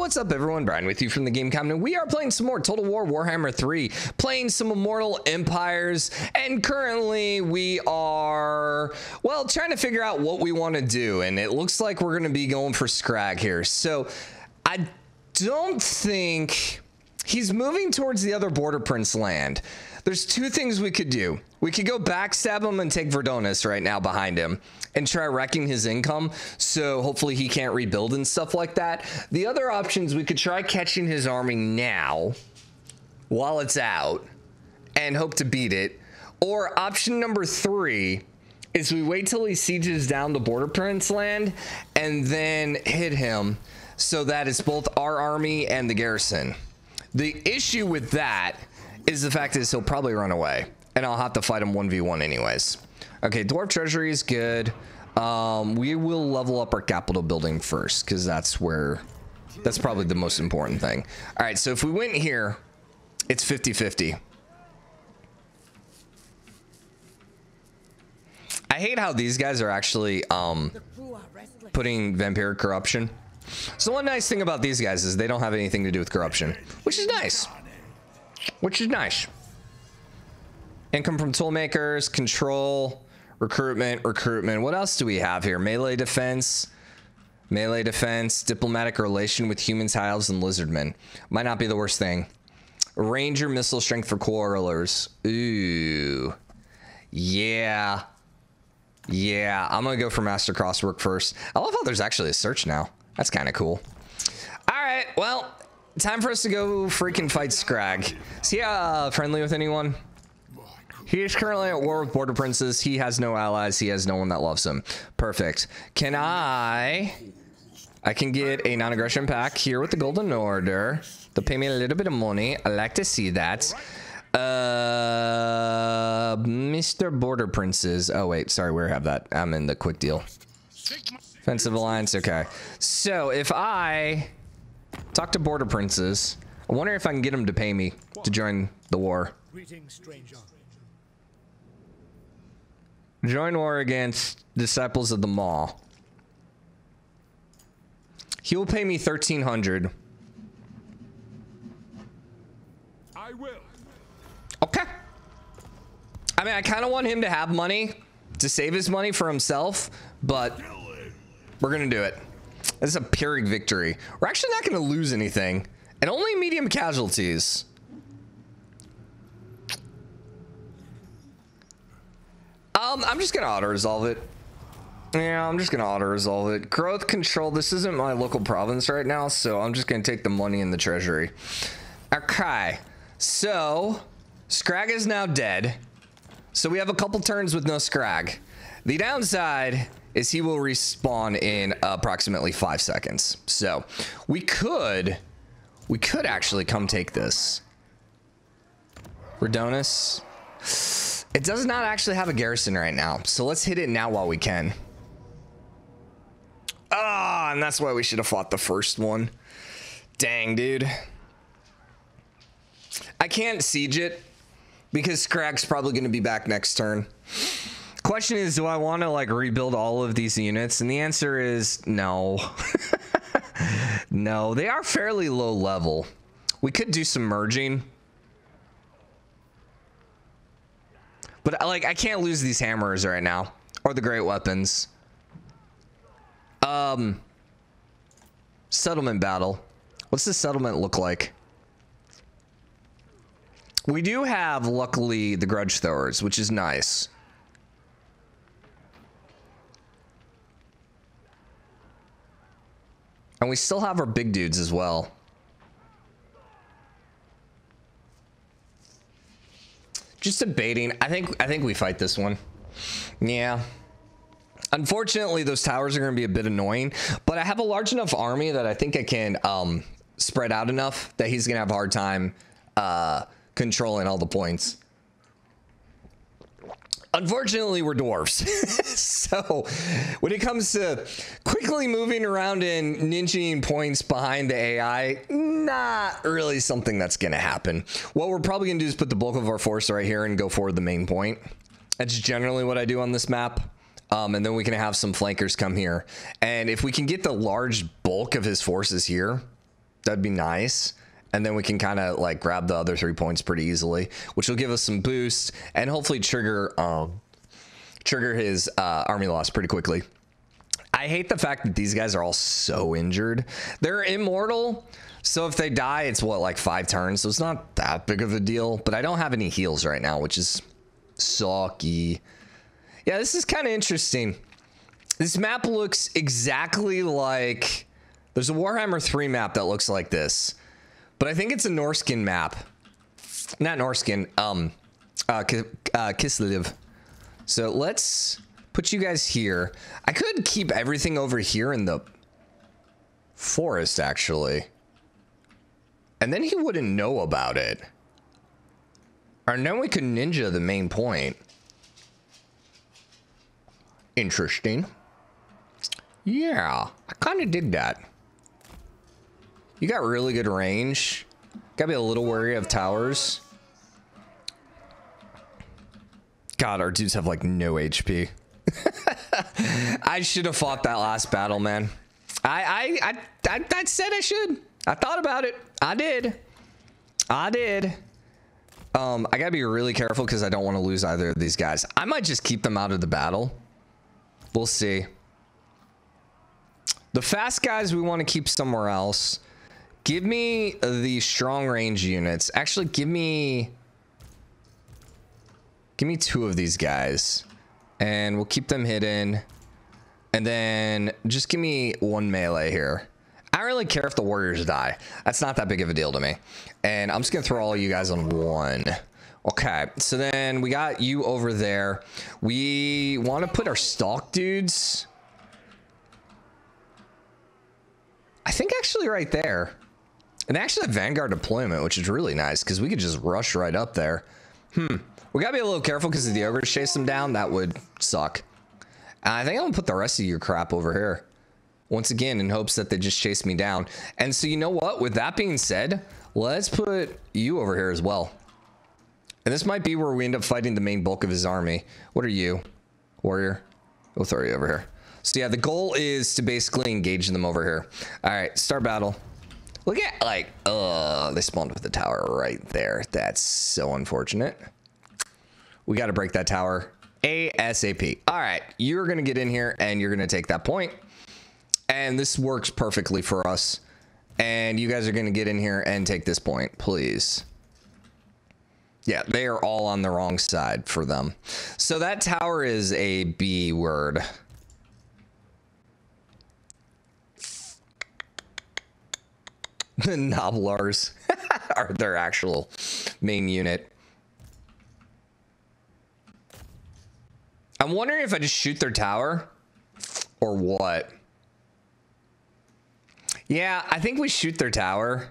what's up everyone? Brian with you from the Game Common. We are playing some more Total War Warhammer 3, playing some Immortal Empires, and currently we are, well, trying to figure out what we want to do, and it looks like we're going to be going for Skrag here. So, I don't think he's moving towards the other Border Prince land. There's two things we could do. We could go backstab him and take Verdonis right now behind him and try wrecking his income. So hopefully he can't rebuild and stuff like that. The other options, we could try catching his army now while it's out and hope to beat it. Or option number three is we wait till he sieges down the Border Prince land and then hit him so that it's both our army and the garrison. The issue with that is the fact is he'll probably run away and I'll have to fight him 1v1 anyways. Okay, Dwarf Treasury is good. Um, we will level up our capital building first because that's where, that's probably the most important thing. All right, so if we went here, it's 50-50. I hate how these guys are actually um, putting vampire corruption. So one nice thing about these guys is they don't have anything to do with corruption, which is nice which is nice. Income from toolmakers, control, recruitment, recruitment. What else do we have here? Melee defense, melee defense, diplomatic relation with humans, hiles, and lizardmen. Might not be the worst thing. Ranger missile strength for quarrelers. Ooh. Yeah. Yeah, I'm gonna go for master crosswork first. I love how there's actually a search now. That's kind of cool. All right, well, time for us to go freaking fight Skrag. Is he uh, friendly with anyone? He is currently at war with Border Princes. He has no allies. He has no one that loves him. Perfect. Can I... I can get a non-aggression pack here with the Golden Order. They'll pay me a little bit of money. I like to see that. Uh, Mr. Border Princes. Oh, wait. Sorry, where have that? I'm in the quick deal. Offensive Alliance. Okay. So, if I Talk to border princes. I wonder if I can get them to pay me to join the war. Join war against disciples of the Maw. He will pay me 1300 I will. Okay. I mean, I kind of want him to have money to save his money for himself, but we're going to do it. This is a Pyrrhic victory. We're actually not going to lose anything. And only medium casualties. Um, I'm just to auto-resolve it. Yeah, I'm just to auto-resolve it. Growth control. This isn't my local province right now, so I'm just to take the money in the treasury. Okay. So, Skrag is now dead. So we have a couple turns with no Skrag. The downside is he will respawn in approximately five seconds. So we could, we could actually come take this. Redonis. It does not actually have a garrison right now. So let's hit it now while we can. Ah, and that's why we should have fought the first one. Dang, dude. I can't siege it because Skrag's probably going to be back next turn question is, do I want to like rebuild all of these units? And the answer is no. no, they are fairly low level. We could do some merging. But like, I can't lose these hammers right now. Or the great weapons. Um, settlement battle. What's the settlement look like? We do have, luckily, the grudge throwers, which is nice. And we still have our big dudes as well. Just debating. I think I think we fight this one. Yeah. Unfortunately, those towers are going to be a bit annoying, but I have a large enough army that I think I can um, spread out enough that he's going to have a hard time uh, controlling all the points. Unfortunately, we're dwarfs. so when it comes to quickly moving around and ninjing points behind the AI, not really something that's going to happen. What we're probably going to do is put the bulk of our force right here and go for the main point. That's generally what I do on this map. Um, and then we can have some flankers come here. And if we can get the large bulk of his forces here, That'd be nice. And then we can kind of like grab the other three points pretty easily, which will give us some boost and hopefully trigger um, trigger his uh, army loss pretty quickly. I hate the fact that these guys are all so injured. They're immortal, so if they die, it's what like five turns, so it's not that big of a deal. But I don't have any heals right now, which is sucky. Yeah, this is kind of interesting. This map looks exactly like there's a Warhammer 3 map that looks like this. But I think it's a Norscan map. Not Norscan, um, uh, uh, Kislev. So let's put you guys here. I could keep everything over here in the forest, actually. And then he wouldn't know about it. Or then we could ninja the main point. Interesting. Yeah, I kind of dig that. You got really good range. Gotta be a little wary of towers. God, our dudes have like no HP. I should have fought that last battle, man. I, I, I, I, I said I should. I thought about it. I did. I did. Um, I gotta be really careful because I don't want to lose either of these guys. I might just keep them out of the battle. We'll see. The fast guys we want to keep somewhere else. Give me the strong range units. Actually, give me... Give me two of these guys. And we'll keep them hidden. And then just give me one melee here. I don't really care if the warriors die. That's not that big of a deal to me. And I'm just going to throw all you guys on one. Okay, so then we got you over there. We want to put our stalk dudes... I think actually right there. And they actually have Vanguard deployment, which is really nice because we could just rush right up there. Hmm. We gotta be a little careful because if the ogres chase them down, that would suck. And I think I'm gonna put the rest of your crap over here. Once again, in hopes that they just chase me down. And so you know what? With that being said, let's put you over here as well. And this might be where we end up fighting the main bulk of his army. What are you? Warrior? We'll throw you over here. So yeah, the goal is to basically engage them over here. All right, start battle. Look at, like, uh, they spawned with the tower right there. That's so unfortunate. We got to break that tower ASAP. All right, you're going to get in here and you're going to take that point. And this works perfectly for us. And you guys are going to get in here and take this point, please. Yeah, they are all on the wrong side for them. So that tower is a B word. the Gnoblars are their actual main unit. I'm wondering if I just shoot their tower or what. Yeah, I think we shoot their tower.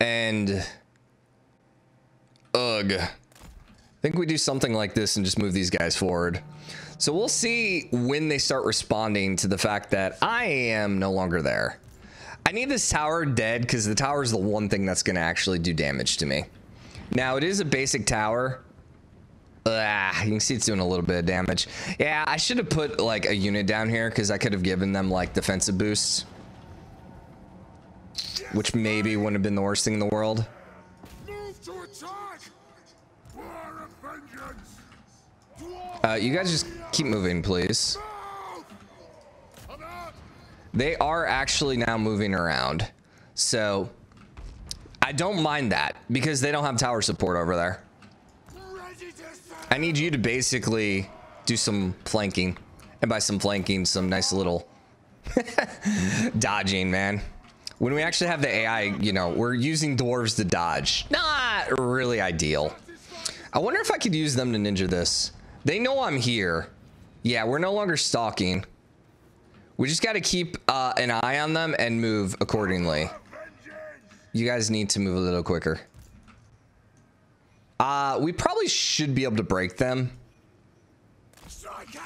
And... Ugh. I think we do something like this and just move these guys forward. So we'll see when they start responding to the fact that I am no longer there. I need this tower dead because the tower is the one thing that's going to actually do damage to me. Now, it is a basic tower. Ah, you can see it's doing a little bit of damage. Yeah, I should have put like a unit down here because I could have given them like defensive boosts. Which maybe wouldn't have been the worst thing in the world. Uh, you guys just keep moving, please. They are actually now moving around. So I don't mind that because they don't have tower support over there. I need you to basically do some flanking. And by some flanking, some nice little dodging, man. When we actually have the AI, you know, we're using dwarves to dodge. Not really ideal. I wonder if I could use them to ninja this. They know I'm here. Yeah, we're no longer stalking. We just got to keep uh, an eye on them and move accordingly. You guys need to move a little quicker. Uh, we probably should be able to break them.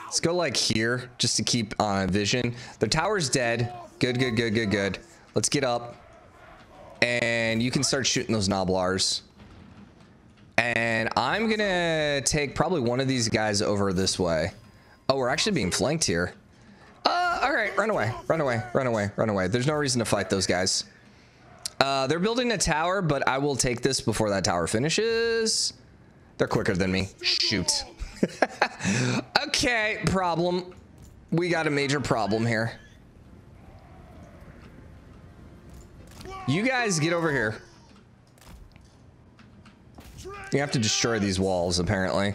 Let's go like here just to keep uh, vision. The tower's dead. Good, good, good, good, good. Let's get up. And you can start shooting those Gnoblars. And I'm going to take probably one of these guys over this way. Oh, we're actually being flanked here. Run away, run away, run away, run away. There's no reason to fight those guys. Uh, they're building a tower, but I will take this before that tower finishes. They're quicker than me. Shoot. okay, problem. We got a major problem here. You guys get over here. You have to destroy these walls, apparently.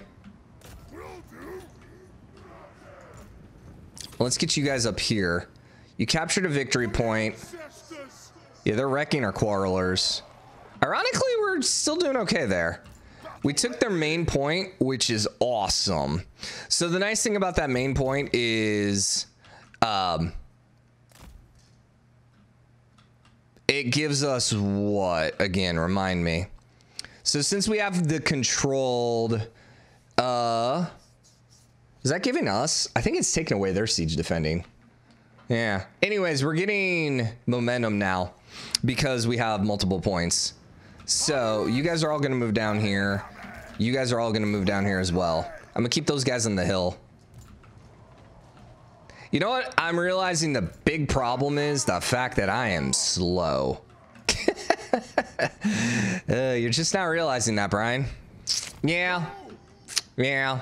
Let's get you guys up here. You captured a victory point. Yeah, they're wrecking our quarrelers. Ironically, we're still doing okay there. We took their main point, which is awesome. So the nice thing about that main point is um, it gives us what? Again, remind me. So since we have the controlled, uh, is that giving us? I think it's taking away their siege defending. Yeah. Anyways, we're getting momentum now because we have multiple points. So you guys are all going to move down here. You guys are all going to move down here as well. I'm going to keep those guys on the hill. You know what? I'm realizing the big problem is the fact that I am slow. uh, you're just not realizing that, Brian. Yeah. Yeah.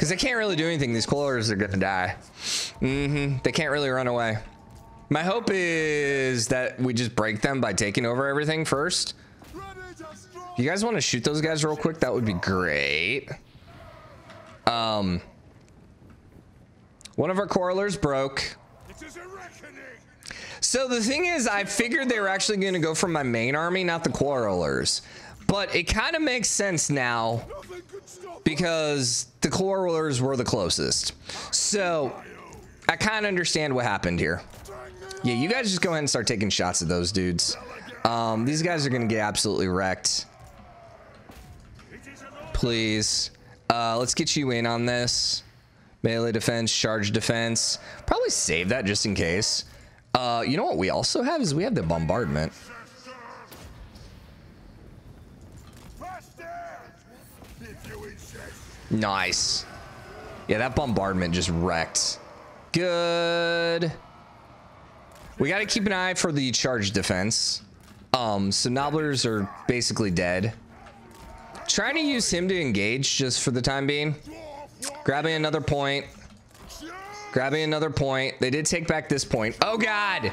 Because they can't really do anything. These coilers are going to die. Mm-hmm. They can't really run away. My hope is that we just break them by taking over everything first. You guys want to shoot those guys real quick? That would be great. Um, one of our coilers broke. So the thing is, I figured they were actually going to go from my main army, not the quarrelers. But it kind of makes sense now because the quarrelers were the closest. So I kind of understand what happened here. Yeah, you guys just go ahead and start taking shots at those dudes. Um, these guys are going to get absolutely wrecked. Please. Uh, let's get you in on this. Melee defense, charge defense. Probably save that just in case. Uh, you know what we also have is we have the bombardment. Nice. Yeah, that bombardment just wrecked. Good. We got to keep an eye for the charge defense. Um, so Gnoblars are basically dead. Trying to use him to engage just for the time being. Grabbing another point. Grabbing another point. They did take back this point. Oh, God.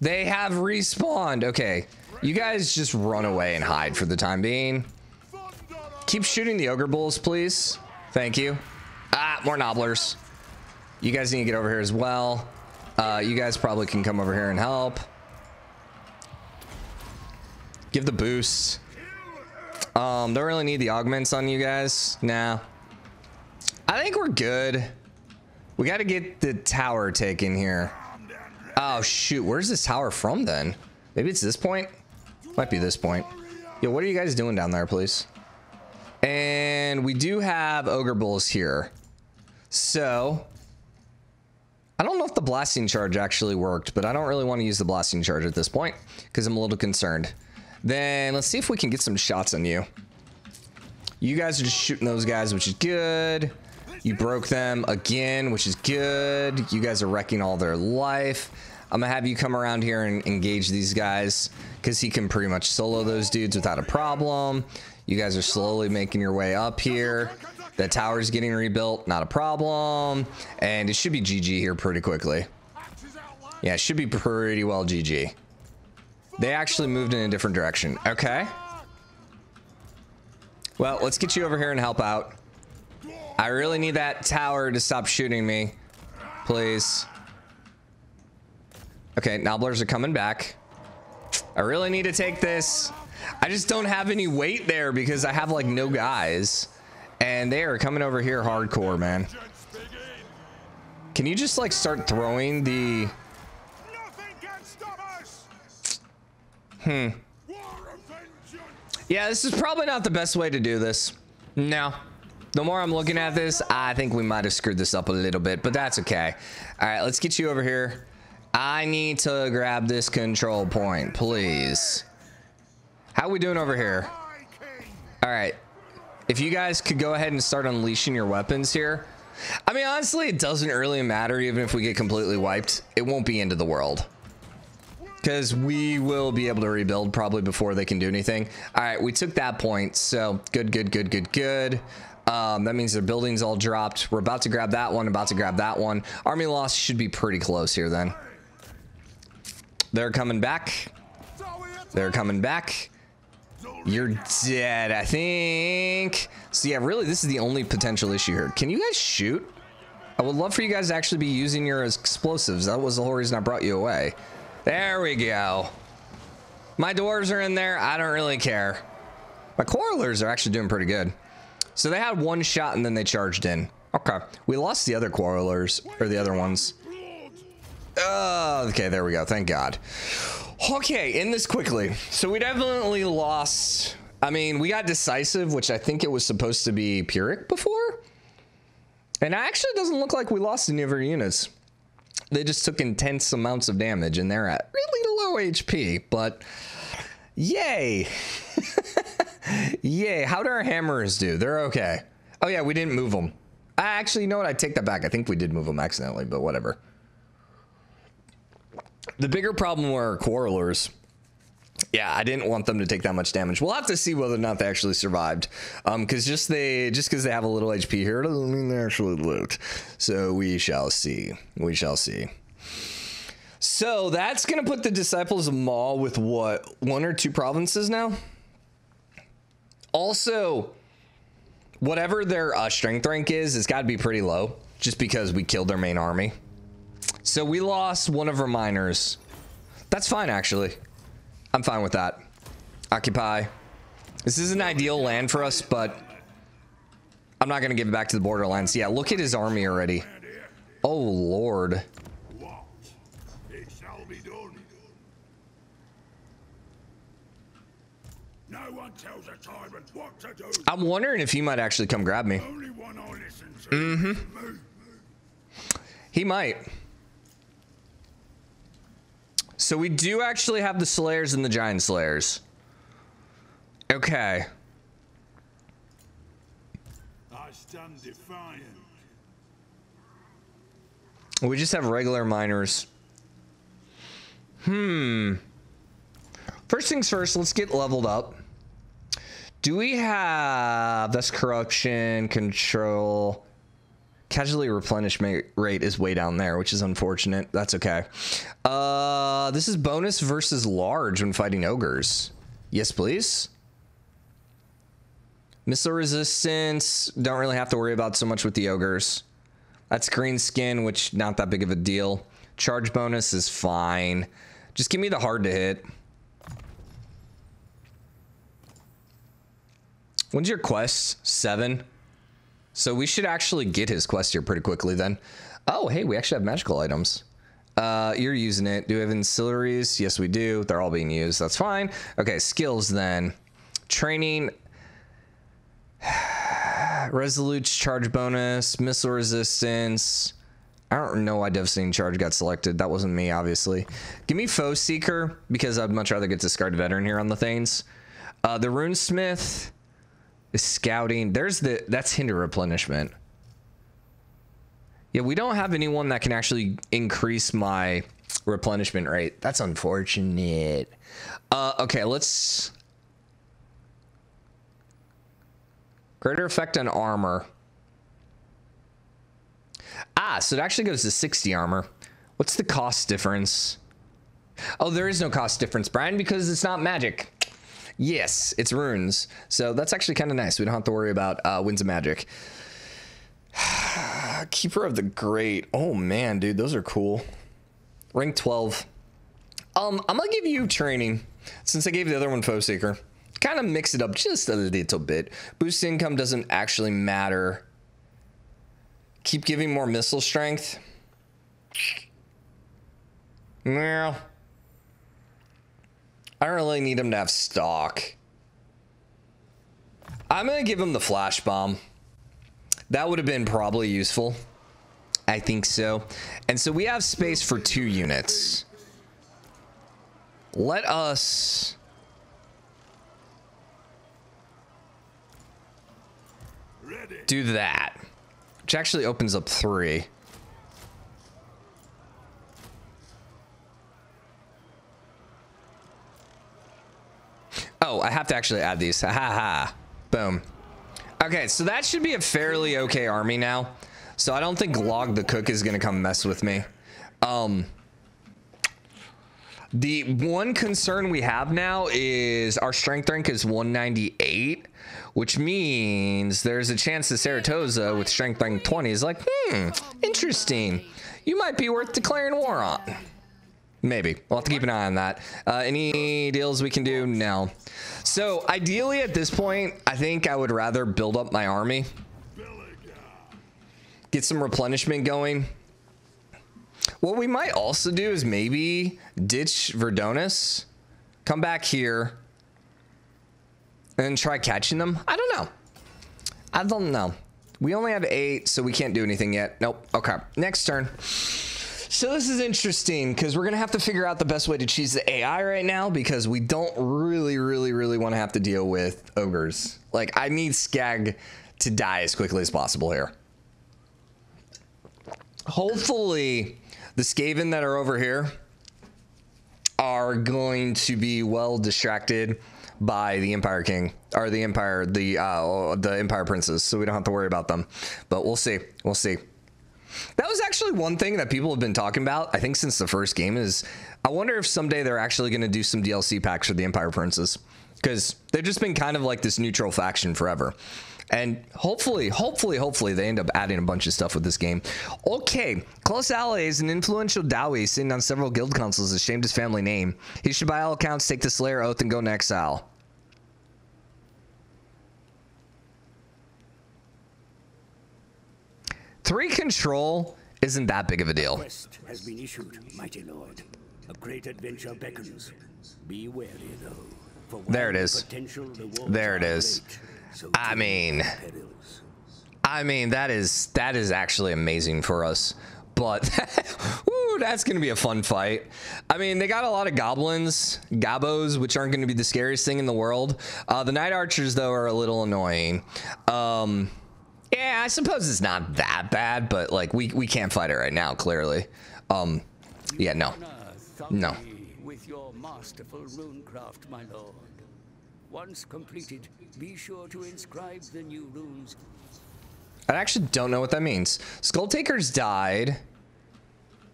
They have respawned. Okay. You guys just run away and hide for the time being. Keep shooting the ogre bulls, please. Thank you. Ah, more Gnoblars. You guys need to get over here as well. Uh, you guys probably can come over here and help. Give the boost. Um, don't really need the augments on you guys. Nah. I think we're good. We got to get the tower taken here. Oh, shoot. Where's this tower from then? Maybe it's this point? Might be this point. Yo, what are you guys doing down there, please? And we do have ogre bulls here. So, I don't know if the blasting charge actually worked, but I don't really want to use the blasting charge at this point because I'm a little concerned. Then let's see if we can get some shots on you. You guys are just shooting those guys, which is good. You broke them again, which is good. You guys are wrecking all their life. I'm gonna have you come around here and engage these guys because he can pretty much solo those dudes without a problem. You guys are slowly making your way up here. The tower's getting rebuilt, not a problem. And it should be GG here pretty quickly. Yeah, it should be pretty well GG. They actually moved in a different direction. Okay. Well, let's get you over here and help out. I really need that tower to stop shooting me. Please. Okay, Gnoblars are coming back. I really need to take this. I just don't have any weight there because I have like no guys. And they are coming over here hardcore, man. Can you just like start throwing the... Hmm. Yeah, this is probably not the best way to do this. No. The more I'm looking at this, I think we might have screwed this up a little bit, but that's okay. All right, let's get you over here. I need to grab this control point, please. How we doing over here? All right, if you guys could go ahead and start unleashing your weapons here. I mean, honestly, it doesn't really matter even if we get completely wiped. It won't be into the world. because we will be able to rebuild probably before they can do anything. All right, we took that point, so good, good, good, good, good. Um, that means their buildings all dropped. We're about to grab that one, about to grab that one. Army loss should be pretty close here then. They're coming back. They're coming back. You're dead, I think. So yeah, really, this is the only potential issue here. Can you guys shoot? I would love for you guys to actually be using your explosives. That was the whole reason I brought you away. There we go. My dwarves are in there. I don't really care. My quarrelers are actually doing pretty good. So they had one shot and then they charged in. Okay. We lost the other quarrelers, or the other ones. Uh, okay, there we go. Thank God. Okay, in this quickly. So we definitely lost. I mean, we got decisive, which I think it was supposed to be Pyrrhic before. And it actually doesn't look like we lost any of our units. They just took intense amounts of damage and they're at really low HP, but yay. yay. How do our hammers do? They're okay. Oh yeah, we didn't move them. I actually, you know what? I take that back. I think we did move them accidentally, but whatever. The bigger problem were our quarrelers. Yeah, I didn't want them to take that much damage. We'll have to see whether or not they actually survived. Um, because just they just because they have a little HP here doesn't mean they actually lived. So we shall see. We shall see. So that's gonna put the disciples of Maw with what one or two provinces now. Also, whatever their uh, strength rank is, it's got to be pretty low, just because we killed their main army. So we lost one of our miners. That's fine, actually. I'm fine with that. Occupy. This is an ideal land for us, but I'm not going to give it back to the Borderlands. Yeah, look at his army already. Oh, Lord. I'm wondering if he might actually come grab me. Mm-hmm. He might. So we do actually have the Slayers and the Giant Slayers. Okay. I stand defiant. We just have regular miners. Hmm. First things first, let's get leveled up. Do we have that's corruption control? Casualty replenishment rate is way down there, which is unfortunate. That's okay. Uh, this is bonus versus large when fighting ogres. Yes, please. Missile resistance. Don't really have to worry about so much with the ogres. That's green skin, which not that big of a deal. Charge bonus is fine. Just give me the hard to hit. When's your quest? Seven? So we should actually get his quest here pretty quickly then. Oh, hey, we actually have magical items. Uh, you're using it. Do we have ancillaries? Yes, we do. They're all being used. That's fine. Okay, skills then. Training. Resolute charge bonus, missile resistance. I don't know why Devastating Charge got selected. That wasn't me, obviously. Give me Foe Seeker, because I'd much rather get Discarded Veteran here on the Thanes. Uh, the Runesmith scouting. There's the that's hinder replenishment. Yeah, we don't have anyone that can actually increase my replenishment rate. That's unfortunate. Uh, okay, let's greater effect on armor. Ah, so it actually goes to 60 armor. What's the cost difference? Oh, there is no cost difference, Brian, because it's not magic. Yes, it's runes. So that's actually kind of nice. We don't have to worry about uh, winds of magic. Keeper of the Great. Oh man, dude, those are cool. Rank 12. Um, I'm gonna give you training since I gave the other one Foe Seeker. Kind of mix it up just a little bit. Boost income doesn't actually matter. Keep giving more missile strength. Well, I don't really need him to have stock. I'm going to give him the flash bomb. That would have been probably useful. I think so. And so we have space for two units. Let us... Do that. Which actually opens up three. Oh, I have to actually add these. Ha ha. Boom. Okay, so that should be a fairly okay army now. So I don't think Log the Cook is going to come mess with me. Um, the one concern we have now is our strength rank is 198, which means there's a chance that Saratoga with strength rank 20 is like, hmm, interesting. You might be worth declaring war on. Maybe. We'll have to keep an eye on that. Uh, any deals we can do? No. So ideally at this point, I think I would rather build up my army. Get some replenishment going. What we might also do is maybe ditch Verdonis, come back here, and try catching them. I don't know. I don't know. We only have eight, so we can't do anything yet. Nope. Okay. Next turn. So this is interesting because we're going to have to figure out the best way to cheese the AI right now because we don't really, really, really want to have to deal with ogres. Like, I need Skrag to die as quickly as possible here. Hopefully, the Skaven that are over here are going to be well distracted by the Empire King or the Empire, the uh, the Empire Princes, so we don't have to worry about them. But we'll see. We'll see. That was actually one thing that people have been talking about, I think, since the first game is I wonder if someday they're actually going to do some DLC packs for the Empire Princes because they've just been kind of like this neutral faction forever. And hopefully, hopefully, hopefully they end up adding a bunch of stuff with this game. Okay, close ally is an influential Dawi sitting on several guild councils has shamed his family name. He should by all accounts take the Slayer Oath and go in exile. Three control isn't that big of a deal. Quest has been issued, mighty lord. A great adventure beckons. Be wary though. For There it is. is. rewards There it are so I mean- perils. I mean, that is that is actually amazing for us. But woo, that's gonna be a fun fight. I mean, they got a lot of goblins, gabos, which aren't gonna be the scariest thing in the world. Uh, the night archers, though, are a little annoying. Um, yeah, I suppose it's not that bad, but like we we can't fight it right now, clearly. Um, yeah, no. No. With your masterful runecraft, my lord. Once completed, be sure to inscribe the new runes I actually don't know what that means. Skull Takers died.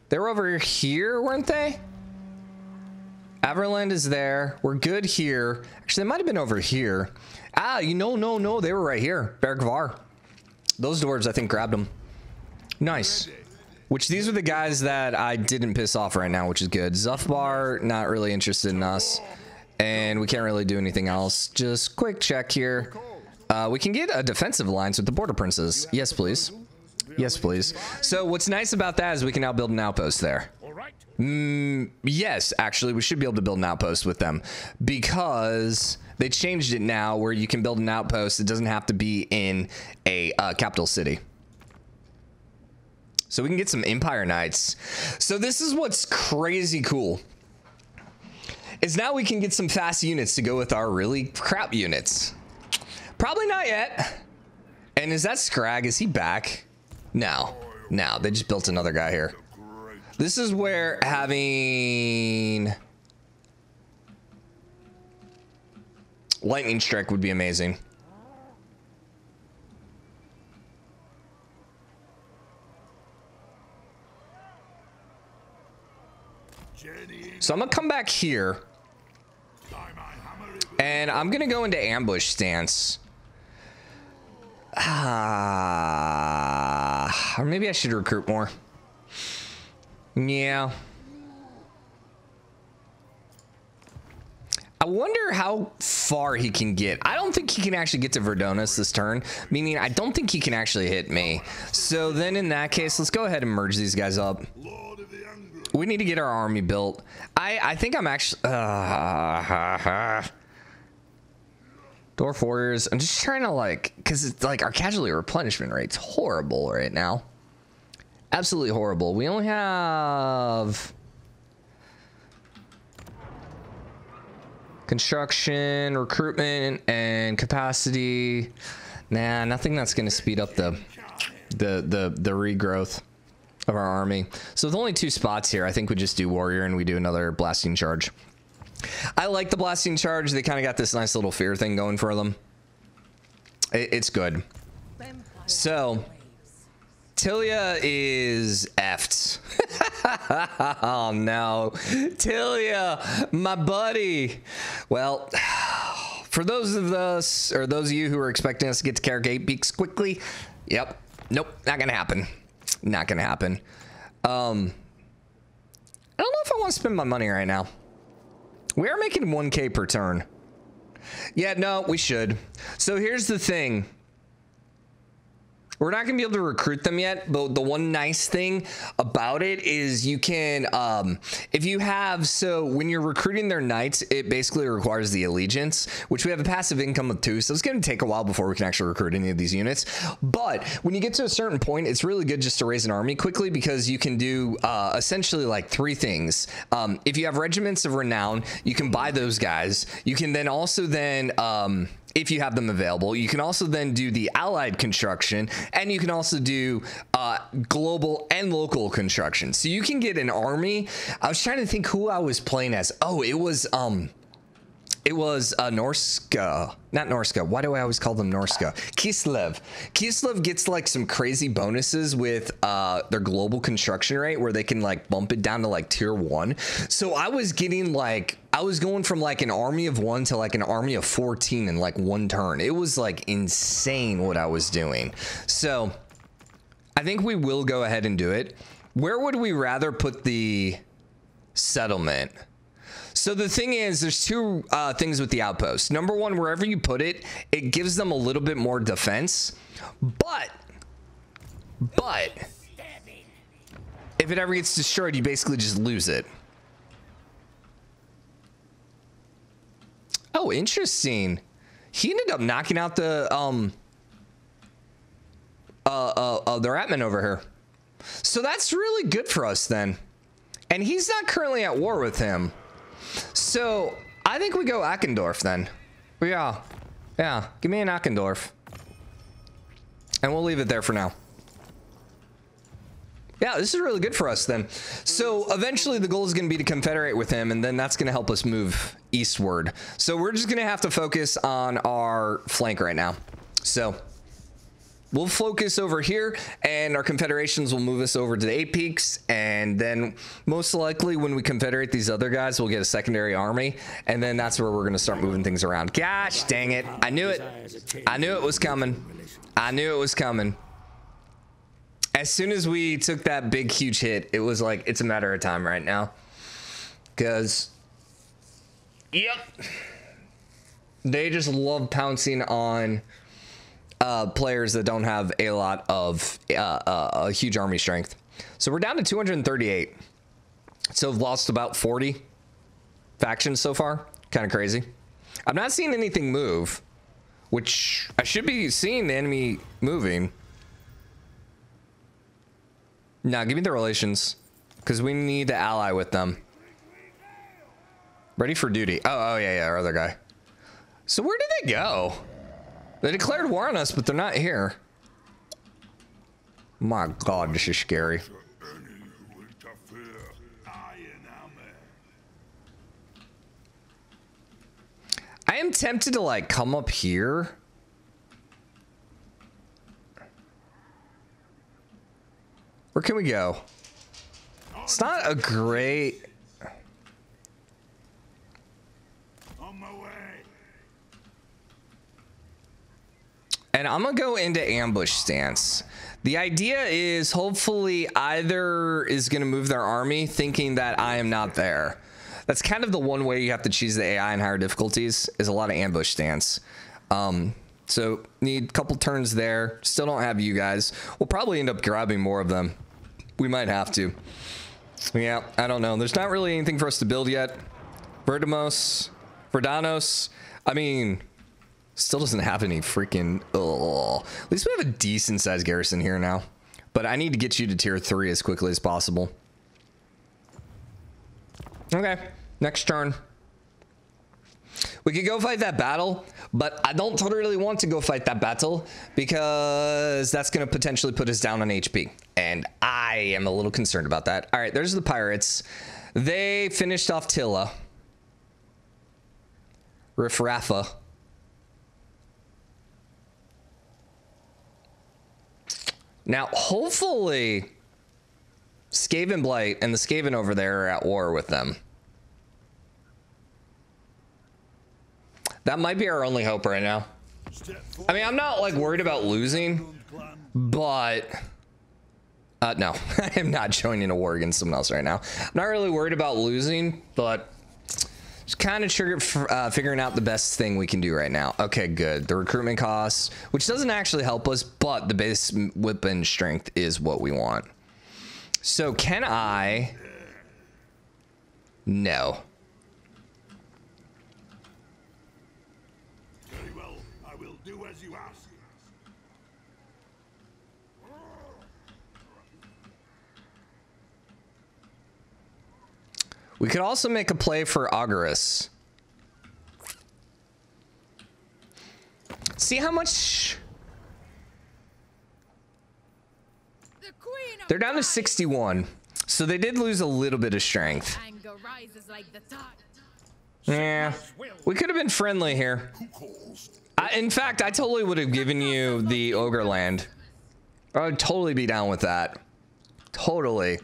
They were over here, weren't they? Averland is there. We're good here. Actually, they might have been over here. Ah, you know, no, no, they were right here. Bergvar. Those dwarves, I think, grabbed them. Nice. Which these are the guys that I didn't piss off right now, which is good. Zhufbar, not really interested in us. And we can't really do anything else. Just quick check here. Uh, we can get a defensive alliance with the border princes. Yes, please. Yes, please. So what's nice about that is we can now build an outpost there. Mm, yes, actually, we should be able to build an outpost with them because they changed it now where you can build an outpost. It doesn't have to be in a uh, capital city. So we can get some Empire Knights. So this is what's crazy cool. Is now we can get some fast units to go with our really crap units. Probably not yet. And is that Skrag? Is he back? No. No, they just built another guy here. This is where having lightning strike would be amazing. So I'm gonna come back here and I'm gonna go into ambush stance. Ah, or maybe I should recruit more. Yeah. I wonder how far he can get. I don't think he can actually get to Verdonis this turn, meaning I don't think he can actually hit me. So then in that case, let's go ahead and merge these guys up. We need to get our army built. I, I think I'm actually... Uh, Dwarf Warriors. I'm just trying to like... Because it's like our casualty replenishment rate's horrible right now. Absolutely horrible. We only have... Construction, recruitment, and capacity. Nah, nothing that's going to speed up the, the the the regrowth of our army. So with only two spots here, I think we just do warrior and we do another blasting charge. I like the blasting charge. They kind of got this nice little fear thing going for them. It, it's good. So, Tilea is effed. oh no. Tilea, my buddy. Well, for those of us, or those of you who are expecting us to get to Karak 8 Peaks quickly, yep. Nope, not gonna happen. Not gonna happen. Um, I don't know if I want to spend my money right now. We are making 1k per turn. Yeah, no, we should. So here's the thing. We're not going to be able to recruit them yet, but the one nice thing about it is you can, um, if you have, so when you're recruiting their knights, it basically requires the allegiance, which we have a passive income of two, so it's going to take a while before we can actually recruit any of these units. But when you get to a certain point, it's really good just to raise an army quickly because you can do uh, essentially like three things. Um, if you have regiments of renown, you can buy those guys. You can then also then, um, if you have them available. You can also then do the allied construction, and you can also do uh, global and local construction. So you can get an army. I was trying to think who I was playing as. Oh, it was um, it was uh, Norsca, not Norsca. Why do I always call them Norsca? Kislev. Kislev gets like some crazy bonuses with uh, their global construction rate, where they can like bump it down to like tier one. So I was getting like I was going from like an army of one to like an army of 14 in like one turn. It was like insane what I was doing. So I think we will go ahead and do it. Where would we rather put the settlement? So the thing is, there's two uh, things with the outpost. Number one, wherever you put it, it gives them a little bit more defense. But, but, if it ever gets destroyed, you basically just lose it. Oh, interesting. He ended up knocking out the um uh uh, uh the Ratman over here. So that's really good for us then. And he's not currently at war with him. So I think we go Ackendorf then. Yeah. Yeah. Give me an Ackendorf. And we'll leave it there for now. Yeah, this is really good for us then. So eventually the goal is going to be to confederate with him, and then that's going to help us move eastward. So we're just going to have to focus on our flank right now. So we'll focus over here and our confederations will move us over to the eight peaks and then most likely when we confederate these other guys we'll get a secondary army and then that's where we're going to start moving things around. Gosh dang it. I knew it. I knew it was coming. I knew it was coming. As soon as we took that big huge hit it was like it's a matter of time right now. Because yep. They just love pouncing on uh, players that don't have a lot of uh, uh, a huge army strength. So we're down to 238. So we've lost about 40 factions so far. Kind of crazy. I'm not seeing anything move, which I should be seeing the enemy moving. Now, give me the relations because we need to ally with them. Ready for duty. Oh, oh yeah, yeah, our other guy. So where did they go? They declared war on us, but they're not here. My god, this is scary. I am tempted to like come up here. Where can we go? It's not a great And I'm going to go into ambush stance. The idea is hopefully either is going to move their army thinking that I am not there. That's kind of the one way you have to choose the AI in higher difficulties is a lot of ambush stance. Um, so need a couple turns there. Still don't have you guys. We'll probably end up grabbing more of them. We might have to. Yeah, I don't know. There's not really anything for us to build yet. Verdamos, Verdanos. I mean, Still doesn't have any freaking. Ugh. At least we have a decent sized garrison here now. But I need to get you to tier three as quickly as possible. Okay, next turn. We could go fight that battle, but I don't really want to go fight that battle because that's going to potentially put us down on HP. And I am a little concerned about that. All right, there's the pirates. They finished off Tilea. Riff Raffa. Now, hopefully, Skavenblight and the Skaven over there are at war with them. That might be our only hope right now. I mean, I'm not like worried about losing, but uh, no, I am not joining a war against someone else right now. I'm not really worried about losing, but just kind of uh, figuring out the best thing we can do right now. Okay, good. The recruitment costs, which doesn't actually help us, but the base weapon strength is what we want. So can I? No. We could also make a play for Auguras. See how much... They're down to 61. So they did lose a little bit of strength. Yeah. We could have been friendly here. I, in fact, I totally would have given you the Ogre land. I would totally be down with that. Totally.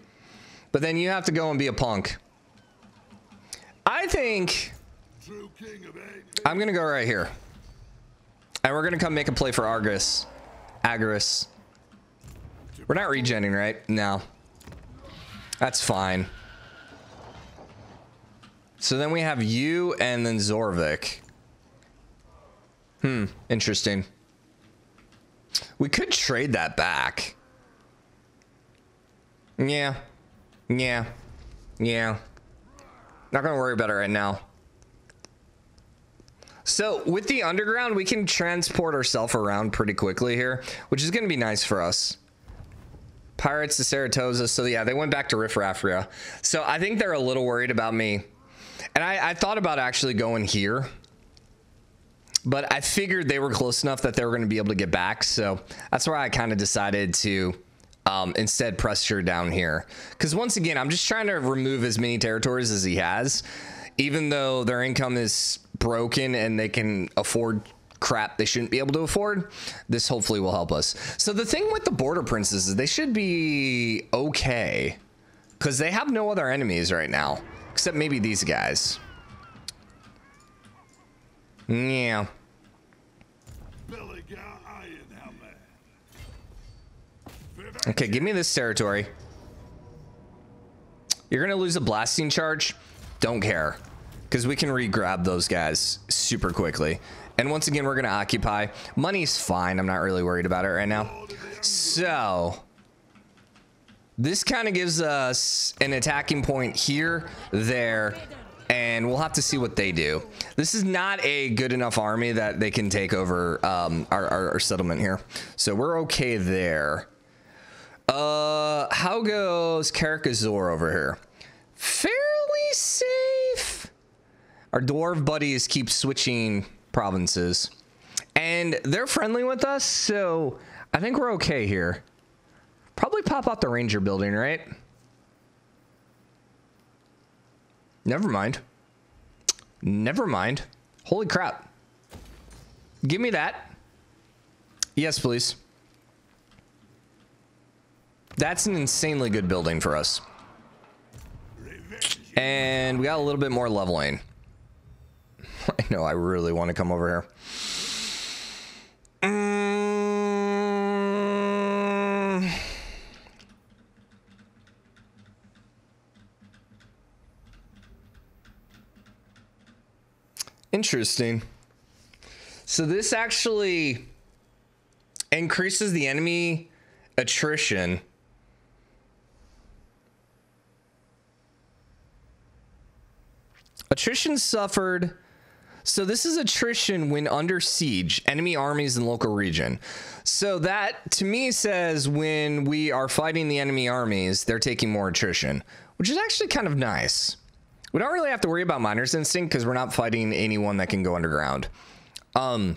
But then you have to go and be a punk. I think I'm gonna go right here. And we're gonna come make a play for Argus. Agorist. We're not regenning, right? No. That's fine. So then we have you and then Zorvik. Hmm, interesting. We could trade that back. Yeah. Yeah. Yeah. Not gonna worry about it right now. So with the underground, we can transport ourselves around pretty quickly here, which is gonna be nice for us. Pirates to Sartosa. So yeah, they went back to Riffraffa. So I think they're a little worried about me. And I, I thought about actually going here. But I figured they were close enough that they were going to be able to get back. So that's why I kind of decided to um, instead pressure down here. Because once again, I'm just trying to remove as many territories as he has, even though their income is broken and they can afford crap they shouldn't be able to afford. This hopefully will help us. So the thing with the border princes is they should be okay because they have no other enemies right now, except maybe these guys. Yeah. Okay, give me this territory. You're going to lose a blasting charge. Don't care. Because we can re-grab those guys super quickly. And once again, we're going to occupy. Money's fine. I'm not really worried about it right now. So, this kind of gives us an attacking point here, there, and we'll have to see what they do. This is not a good enough army that they can take over um, our, our, our settlement here. So we're okay there. Uh, how goes Carcassor over here? Fairly safe. Our dwarf buddies keep switching provinces. And they're friendly with us, so I think we're okay here. Probably pop out the ranger building, right? Never mind. Never mind. Holy crap. Give me that. Yes, please. That's an insanely good building for us. And we got a little bit more leveling. I know, I really want to come over here. Mm. Interesting. So this actually increases the enemy attrition Attrition suffered. So this is attrition when under siege, enemy armies in local region. So that to me says when we are fighting the enemy armies, they're taking more attrition, which is actually kind of nice. We don't really have to worry about miner's instinct because we're not fighting anyone that can go underground. Um,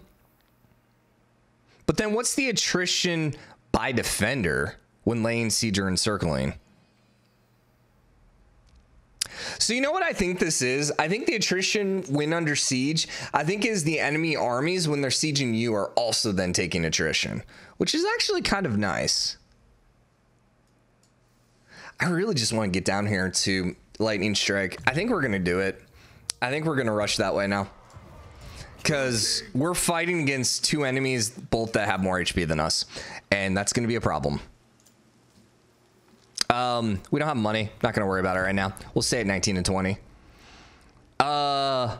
but then what's the attrition by defender when laying siege or encircling? So you know what I think this is? I think the attrition when under siege, I think is the enemy armies when they're sieging you are also then taking attrition, which is actually kind of nice. I really just want to get down here to lightning strike. I think we're going to do it. I think we're going to rush that way now. Cuz we're fighting against two enemies both that have more HP than us, and that's going to be a problem. Um, we don't have money. Not gonna worry about it right now. We'll stay at 19 and 20. Uh,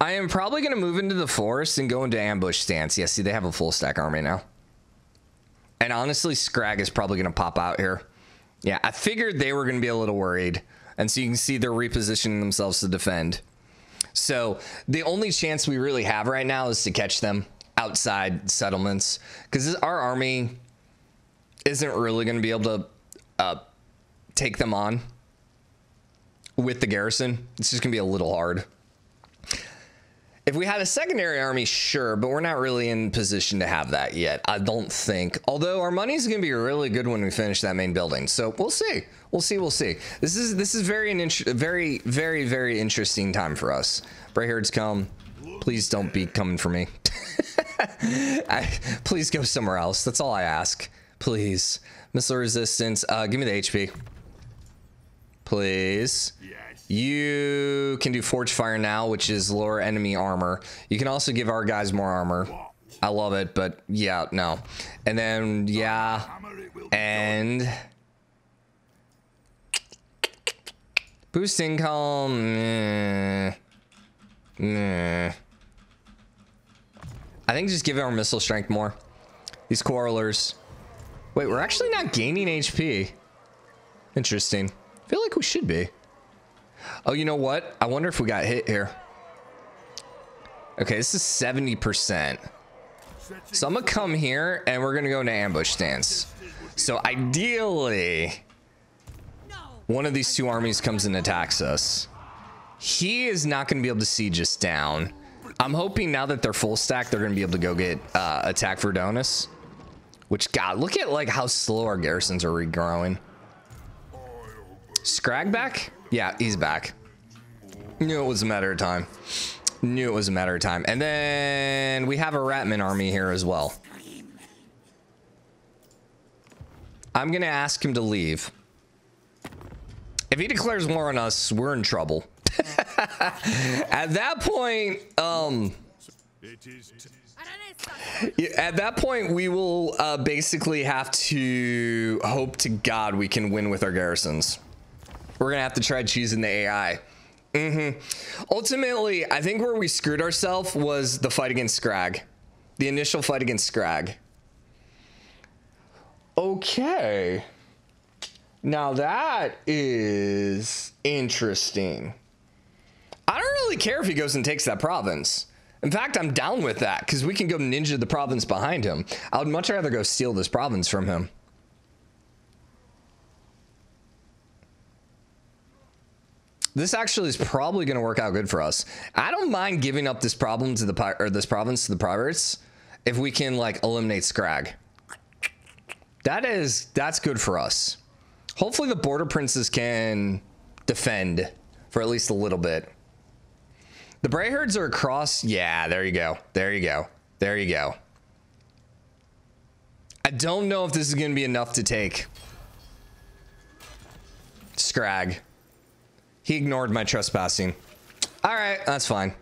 I am probably gonna move into the forest and go into ambush stance. Yeah, see, they have a full stack army now. And honestly, Skrag is probably gonna pop out here. Yeah, I figured they were gonna be a little worried. And so you can see they're repositioning themselves to defend. So the only chance we really have right now is to catch them outside settlements because our army isn't really going to be able to uh, take them on with the garrison. It's just going to be a little hard. If we had a secondary army, sure, but we're not really in position to have that yet. I don't think. Although our money's going to be really good when we finish that main building, so we'll see. We'll see. We'll see. This is this is very an very very very interesting time for us. Brayherds come. Please don't be coming for me. I, please go somewhere else. That's all I ask. Please. Missile resistance. Uh, give me the HP. Please. Yes. You can do Forge Fire now, which is lower enemy armor. You can also give our guys more armor. I love it, but yeah, no. And then, yeah. And... Boost income. Meh. Meh. I think just give our missile strength more. These quarrelers. Wait, we're actually not gaining HP. Interesting. I feel like we should be. Oh, you know what? I wonder if we got hit here. Okay, this is 70%. So I'm gonna come here and we're gonna go into ambush stance. So ideally, one of these two armies comes and attacks us. He is not gonna be able to siege us down. I'm hoping now that they're full stack, they're gonna be able to go get uh, attack Verdonis. Which, God, look at like how slow our garrisons are regrowing. Skrag back? Yeah, he's back. Knew it was a matter of time. Knew it was a matter of time. And then we have a Ratman army here as well. I'm going to ask him to leave. If he declares war on us, we're in trouble. At that point, um... At that point, we will uh, basically have to hope to God we can win with our garrisons. We're gonna have to try choosing the AI. Mm-hmm. Ultimately, I think where we screwed ourselves was the fight against Skrag. The initial fight against Skrag. Okay. Now that is interesting. I don't really care if he goes and takes that province. In fact, I'm down with that because we can go ninja the province behind him. I would much rather go steal this province from him. This actually is probably going to work out good for us. I don't mind giving up this problem to the or this province to the pirates if we can like eliminate Skrag. That is that's good for us. Hopefully the border princes can defend for at least a little bit. The Brayherds are across. Yeah, there you go. There you go. There you go. I don't know if this is going to be enough to take. Skrag. He ignored my trespassing. All right, that's fine.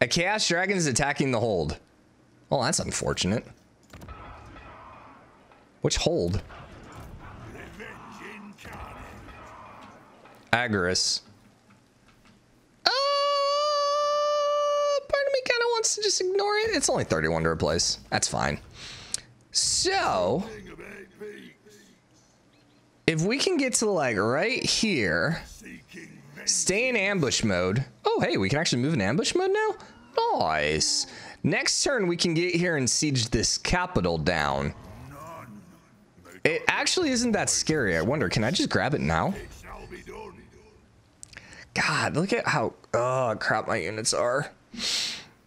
A Chaos Dragon is attacking the hold. Well, that's unfortunate. Which hold? Agorist. Wants to just ignore it. It's only 31 to replace. That's fine. So, if we can get to like right here, stay in ambush mode. Oh, hey, we can actually move in ambush mode now? Nice. Next turn, we can get here and siege this capital down. It actually isn't that scary. I wonder, can I just grab it now? God, look at how oh crap my units are.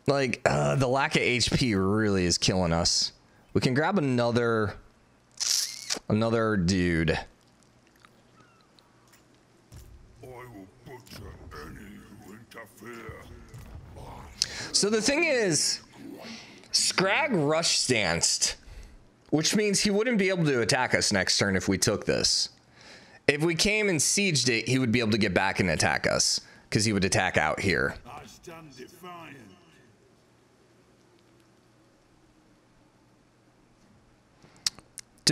Like, uh, the lack of HP really is killing us. We can grab another... Another dude. So the thing is, Skrag rush stanced, which means he wouldn't be able to attack us next turn if we took this. If we came and sieged it, he would be able to get back and attack us because he would attack out here.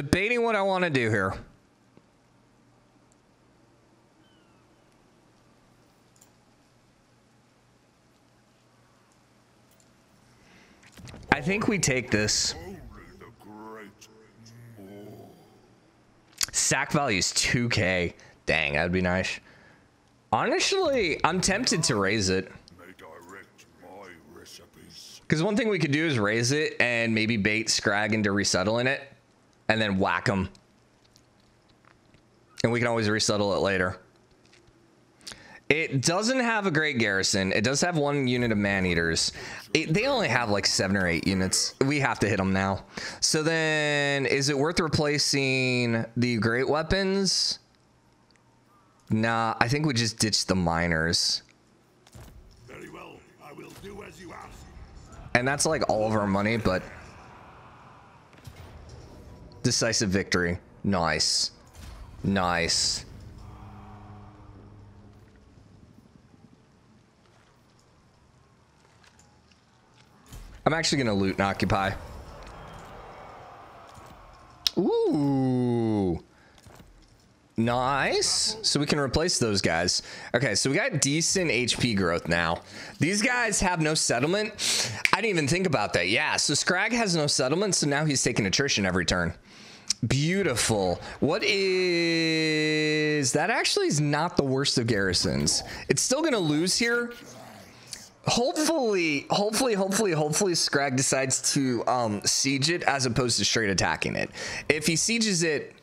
Debating what I want to do here. I think we take this. Sack value is 2k. Dang, that'd be nice. Honestly, I'm tempted to raise it. Because one thing we could do is raise it and maybe bait Skrag into resettling it and then whack him. And we can always resettle it later. It doesn't have a great garrison. It does have one unit of man-eaters. They only have like seven or eight units. We have to hit them now. So then, is it worth replacing the great weapons? Nah, I think we just ditch the miners. Very well. I will do as you ask. And that's like all of our money, but decisive victory. Nice. Nice. I'm actually going to loot and occupy. Ooh. Nice. So we can replace those guys. Okay, so we got decent HP growth now. These guys have no settlement. I didn't even think about that. Yeah, so Skrag has no settlement, so now he's taking attrition every turn. Beautiful. What is... That actually is not the worst of garrisons. It's still going to lose here. Hopefully, hopefully, hopefully, hopefully Skrag decides to um, siege it as opposed to straight attacking it. If he sieges it,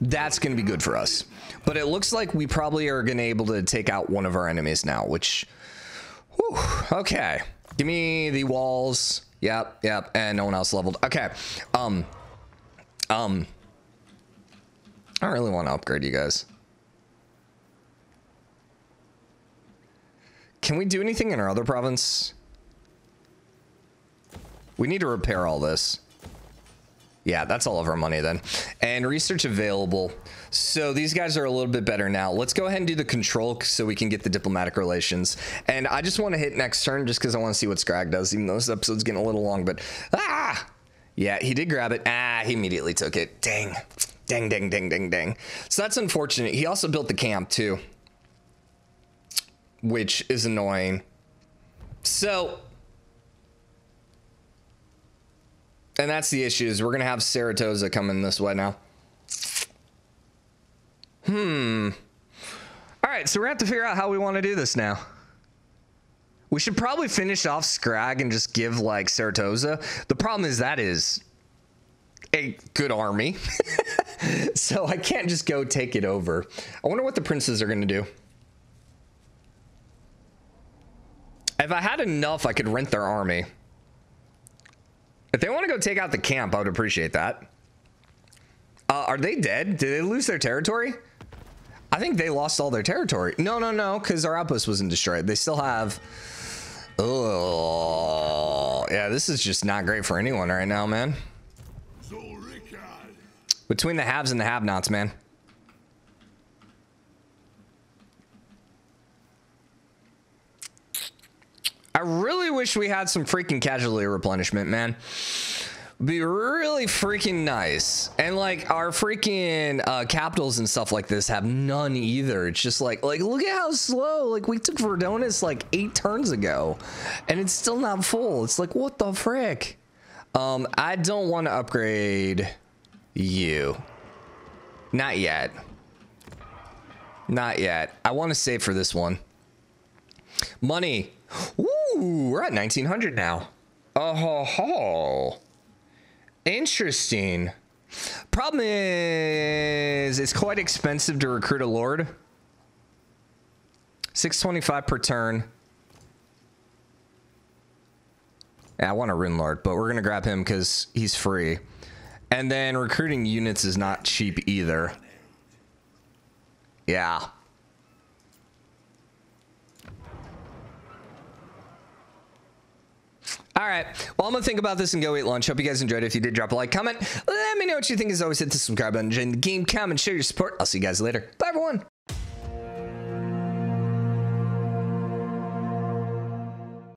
that's going to be good for us. But it looks like we probably are going to able to take out one of our enemies now, which, whew, okay. Give me the walls. Yep, yep, and no one else leveled. Okay, um, um, I don't really want to upgrade you guys. Can we do anything in our other province? We need to repair all this. Yeah, that's all of our money then. And research available. So these guys are a little bit better now. Let's go ahead and do the control so we can get the diplomatic relations. And I just want to hit next turn just because I want to see what Skrag does, even though this episode's getting a little long. But, ah! Yeah, he did grab it. Ah, he immediately took it. Dang. Dang, dang, dang, dang, dang. So that's unfortunate. He also built the camp too which is annoying. So, and that's the issue is we're gonna have Sartosa coming this way now. Hmm. All right, so we're gonna have to figure out how we want to do this now. We should probably finish off Skrag and just give like Sartosa. The problem is that is a good army, so I can't just go take it over. I wonder what the princes are gonna do. If I had enough, I could rent their army. If they want to go take out the camp, I would appreciate that. Uh, are they dead? Did they lose their territory? I think they lost all their territory. No, no, no, because our outpost wasn't destroyed. They still have... Oh, yeah, this is just not great for anyone right now, man. Between the haves and the have-nots, man. I really wish we had some freaking casualty replenishment, man. Be really freaking nice. And like our freaking uh, capitals and stuff like this have none either. It's just like, like look at how slow. Like we took Verdonis like eight turns ago, and it's still not full. It's like what the frick? Um, I don't want to upgrade you. Not yet. Not yet. I want to save for this one. Money. Ooh, we're at 1900 now. Oh, ho, ho. Interesting. Problem is, it's quite expensive to recruit a lord. 625 per turn. Yeah, I want a rune lord, but we're gonna grab him because he's free. And then recruiting units is not cheap either. Yeah. All right. Well, I'm going to think about this and go eat lunch. Hope you guys enjoyed it. If you did, drop a like, comment. Let me know what you think. As always, hit the subscribe button, join the game, comment, share your support. I'll see you guys later. Bye, everyone.